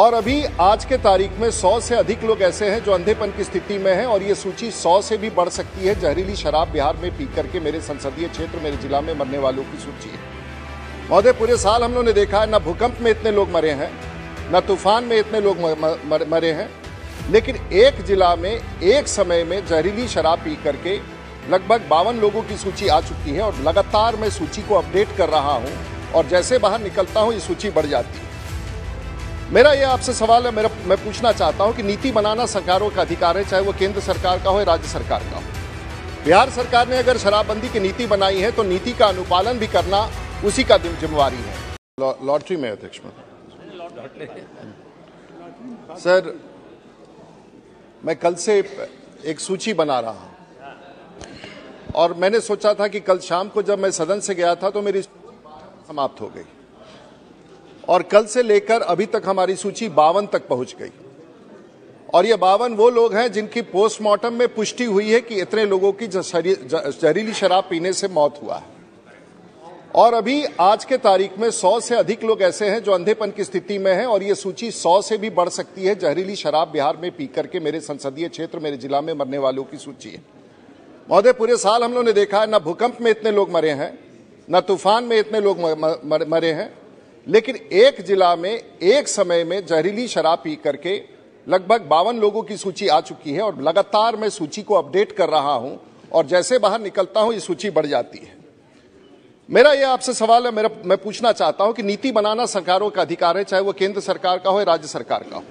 और अभी आज के तारीख में 100 से अधिक लोग ऐसे हैं जो अंधेपन की स्थिति में हैं और ये सूची 100 से भी बढ़ सकती है। जहरीली शराब बिहार में पी करके मेरे संसदीय क्षेत्र, मेरे जिला में मरने वालों की सूची है। महोदय, पूरे साल हम लोगों ने देखा है, ना भूकंप में इतने लोग मरे हैं, न तूफ़ान में इतने लोग मरे हैं। लेकिन एक जिला में, एक समय में जहरीली शराब पी करके लगभग बावन लोगों की सूची आ चुकी है और लगातार मैं सूची को अपडेट कर रहा हूँ और जैसे बाहर निकलता हूँ, ये सूची बढ़ जाती है। मेरा ये आपसे सवाल है मेरा मैं पूछना चाहता हूँ कि नीति बनाना सरकारों का अधिकार है चाहे वो केंद्र सरकार का हो या राज्य सरकार का हो। बिहार सरकार ने अगर शराबबंदी की नीति बनाई है तो नीति का अनुपालन भी करना उसी का जिम्मेवारी है। लॉटरी में अध्यक्ष महोदय। सर मैं कल से एक सूची बना रहा हूँ। और मैंने सोचा था कि कल शाम को जब मैं सदन से गया था तो मेरी समाप्त हो गई। और कल से लेकर अभी तक हमारी सूची बावन तक पहुँच गई। और ये बावन वो लोग हैं जिनकी पोस्टमार्टम में पुष्टि हुई है कि इतने लोगों की जहरीली शराब पीने से मौत हुआ है। और अभी आज के तारीख में 100 से अधिक लोग ऐसे हैं जो अंधेपन की स्थिति में हैं और ये सूची 100 से भी बढ़ सकती है जहरीली शराब बिहार में पी करके मेरे संसदीय क्षेत्र, मेरे जिला में मरने वालों की सूची है। महोदय, पूरे साल हम लोगों ने देखा है, न भूकंप में इतने लोग मरे हैं, न तूफ़ान में इतने लोग मरे हैं लेकिन एक जिला में, एक समय में जहरीली शराब पी करके लगभग बावन लोगों की सूची आ चुकी है और लगातार मैं सूची को अपडेट कर रहा हूँ और जैसे बाहर निकलता हूँ, ये सूची बढ़ जाती है। मेरा ये आपसे सवाल है, मेरा, मैं पूछना चाहता हूँ कि नीति बनाना सरकारों का अधिकार है, चाहे वो केंद्र सरकार का हो या राज्य सरकार का हो।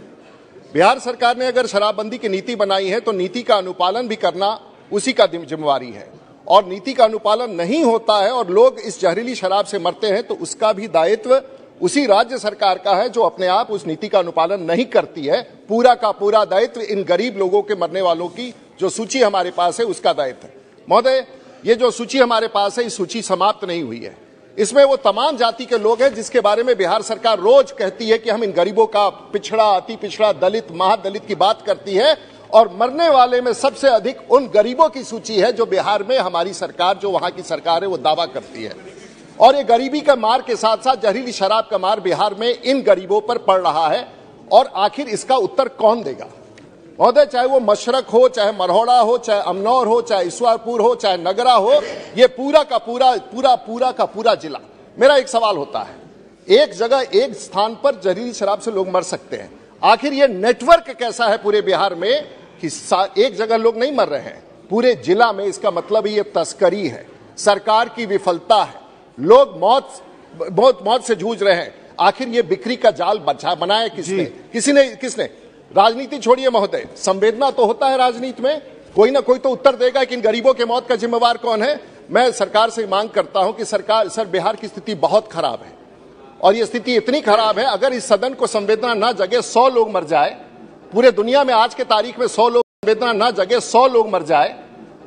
बिहार सरकार ने अगर शराबबंदी की नीति बनाई है तो नीति का अनुपालन भी करना उसी का जिम्मेवारी है। और नीति का अनुपालन नहीं होता है और लोग इस जहरीली शराब से मरते हैं तो उसका भी दायित्व उसी राज्य सरकार का है जो अपने आप उस नीति का अनुपालन नहीं करती है। पूरा का पूरा दायित्व इन गरीब लोगों के मरने वालों की जो सूची हमारे पास है, उसका दायित्व है। महोदय, ये जो सूची हमारे पास है, इस सूची समाप्त नहीं हुई है। इसमें वो तमाम जाति के लोग हैं जिसके बारे में बिहार सरकार रोज कहती है कि हम इन गरीबों का पिछड़ा अति पिछड़ा दलित, महादलित की बात करती है और मरने वाले में सबसे अधिक उन गरीबों की सूची है जो बिहार में हमारी सरकार, जो वहाँ की सरकार है, वो दावा करती है। और ये गरीबी का मार के साथ साथ जहरीली शराब का मार बिहार में इन गरीबों पर पड़ रहा है। और आखिर इसका उत्तर कौन देगा? महोदय, चाहे वो मशरक हो, चाहे मरहोड़ा हो, चाहे अमनौर हो, चाहे ईश्वरपुर हो, चाहे नगरा हो, ये पूरा का पूरा पूरा पूरा का पूरा जिला। मेरा एक सवाल होता है, एक जगह, एक स्थान पर जहरीली शराब से लोग मर सकते हैं। आखिर ये नेटवर्क कैसा है पूरे बिहार में कि एक जगह लोग नहीं मर रहे हैं? पूरे जिला में इसका मतलब ये तस्करी है। सरकार की विफलता है। लोग मौत मौत मौत से जूझ रहे हैं। आखिर ये बिक्री का जाल बचा बनाया किसने? किसी ने किसने? राजनीति छोड़िए महोदय। संवेदना तो होता है राजनीति में। कोई ना कोई तो उत्तर देगा कि इन गरीबों के मौत का जिम्मेवार कौन है। मैं सरकार से मांग करता हूँ कि सरकार सर बिहार की स्थिति बहुत खराब है। और ये स्थिति इतनी खराब है अगर इस सदन को संवेदना न जगे सौ लोग मर जाए पूरे दुनिया में आज के तारीख में सौ लोग संवेदना न जगे सौ लोग मर जाए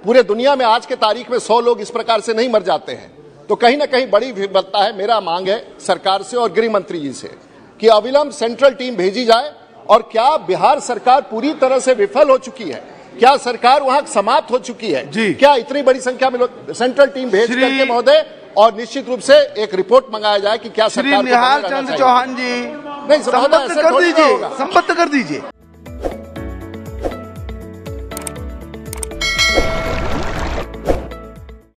पूरे दुनिया में आज के तारीख में सौ लोग इस प्रकार से नहीं मर जाते हैं। तो कहीं ना कहीं बड़ी विफलता है मेरा मांग है सरकार से और गृह मंत्री जी से कि अविलंब सेंट्रल टीम भेजी जाए और क्या बिहार सरकार पूरी तरह से विफल हो चुकी है क्या सरकार वहाँ समाप्त हो चुकी है जी। क्या इतनी बड़ी संख्या में लोग सेंट्रल टीम भेज करके महोदय और निश्चित रूप से एक रिपोर्ट मंगाया जाए कि क्या सरकार निहाल चंद्र चौहान जी नहीं, ऐसा कर दीजिए। संबद्ध कर दीजिए